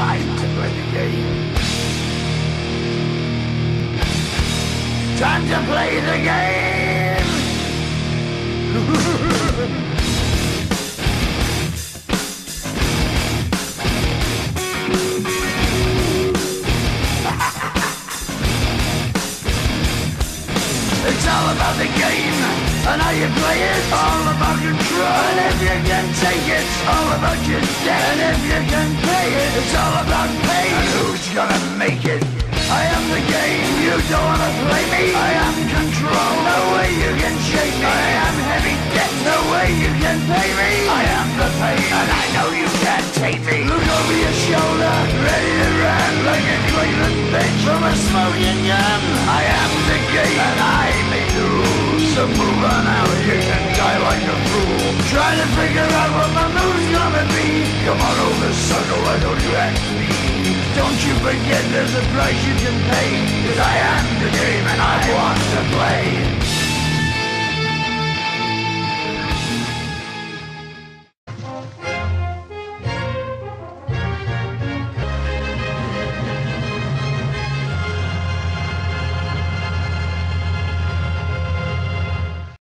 Time to play the game. Time to play the game. It's all about the game and how you play it. All about control. And if you can take it, all about your debt. And if you can pay it, it's all about pain. And who's gonna make it? I am the game. You don't wanna play me. I am control. No way you can shake me. I am heavy debt. No way you can pay me. I am the pain, and I know you can't take me. Look over your shoulder, ready to run like a Cleveland bitch from a smoking gun. I am the game, and I. On out, you can die like a fool. Trying to figure out what my move's gonna be. Come on over, sucker, why don't you ask me? Don't you forget there's a price you can pay Cause I am the game